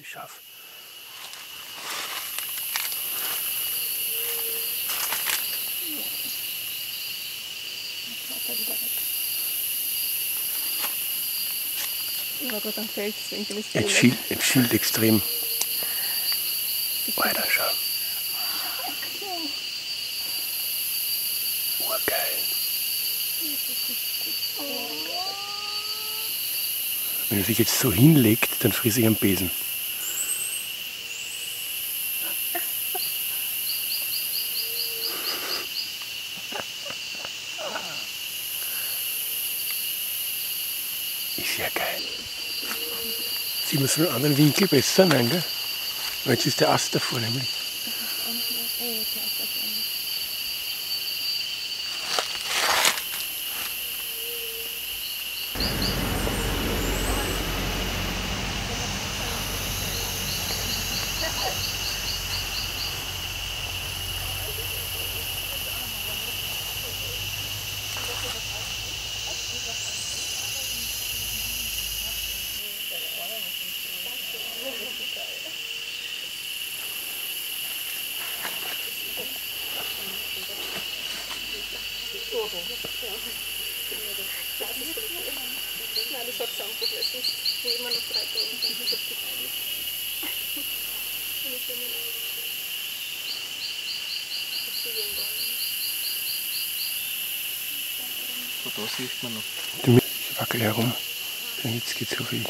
die scharf. Ja Gott, dann fällt es, wenn ich Jetzt schielt, jetzt schielt extrem. Weiter schau. Urgeil. Wenn er sich jetzt so hinlegt, dann fries ich am Besen. Ist ja geil. Sieht man es von anderen Winkel besser? Nein, gell? Jetzt ist der Ast davor nämlich. Das es ist wie immer noch drei Tage und dann ist es gefallen. So, da sieht man noch. Ich wackel herum. Jetzt geht so viel.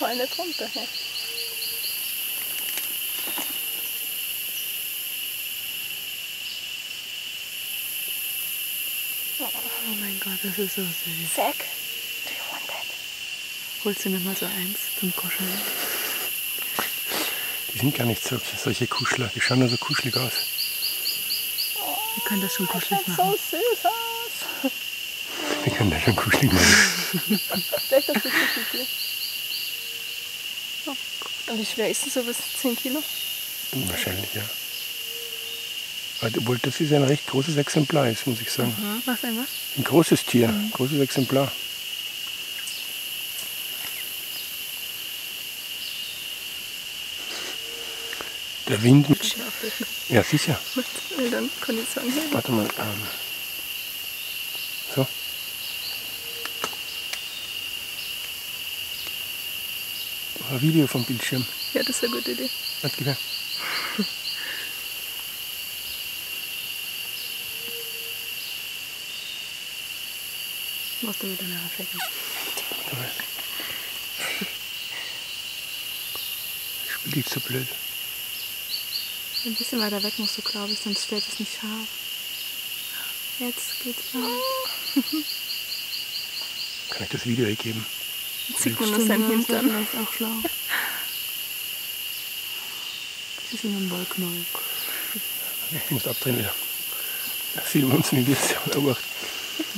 Fall nicht runter. Ja. Oh mein Gott, das ist so süß. Zack, do you want that? Holst du mir mal so eins zum Kuscheln? Die sind gar nicht so, solche Kuschler. Die schauen nur so kuschelig aus. Wir können das schon kuschelig So machen. süß aus. Die können da schon kuschelig machen. Vielleicht hast du zu viel. Oh Gott. Und wie schwer ist denn sowas? 10 Kilo? Wahrscheinlich, ja. Obwohl das ist ein recht großes Exemplar ist, muss ich sagen. Was ein was? Ein großes Tier, ein großes Exemplar. Der Wind. Ja, sicher. Weil dann kann ich sagen, hey, Warte mal. Ähm. So. Ein Video vom Bildschirm. ja, das ist eine gute Idee. Warte, Machst du mit deiner Flecken? Warte mal. Ich spiel nicht so blöd. Ein bisschen weiter weg musst du, glaube ich, sonst stellt es nicht scharf. Jetzt geht's auf. Kann ich das Video geben? Sieht man das Hintern. wäre vielleicht auch schlau. Das ist wie ein Wollknoll. Ich muss abdrehen wieder. Filmen uns nicht jetzt. Aber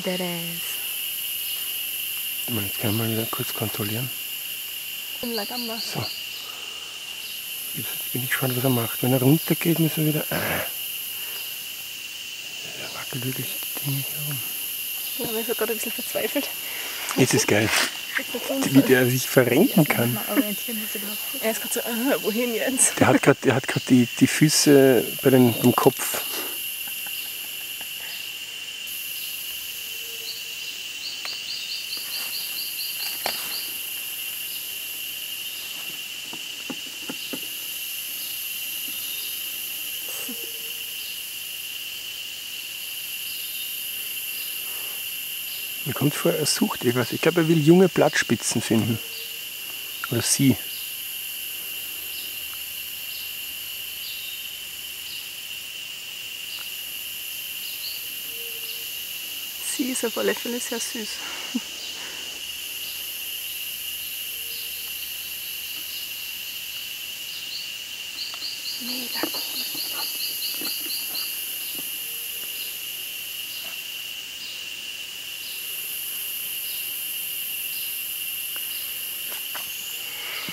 Badass. ich meine, jetzt wir mal wieder kurz kontrollieren. So. Jetzt bin ich gespannt, was er macht. Wenn er runtergeht, müssen wir wieder. Äh. Er wackelt wirklich die Dinge herum. Ja, aber ich war gerade ein bisschen verzweifelt. Jetzt ist geil, runter. wie der sich verrenken kann. Drauf. Er ist gerade so, ah, wohin jetzt? Der hat gerade die, die Füße bei den, beim Kopf. Mir kommt vor, er sucht irgendwas. Ich glaube, er will junge Blattspitzen finden. Oder sie. Sie ist auf alle Fälle sehr süß. Mega cool.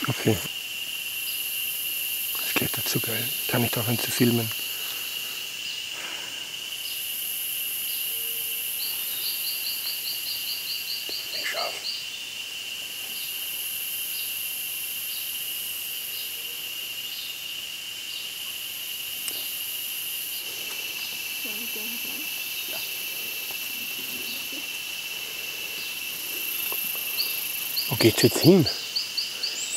Okay. Das klettert so geil. Kann nicht aufhören zu filmen. Wo geht's jetzt hin?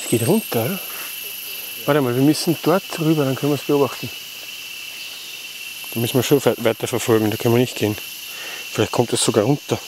Es geht runter, oder? Warte mal, wir müssen dort rüber, dann können wir es beobachten. Da müssen wir schon we- weiter verfolgen, da können wir nicht gehen. Vielleicht kommt es sogar runter.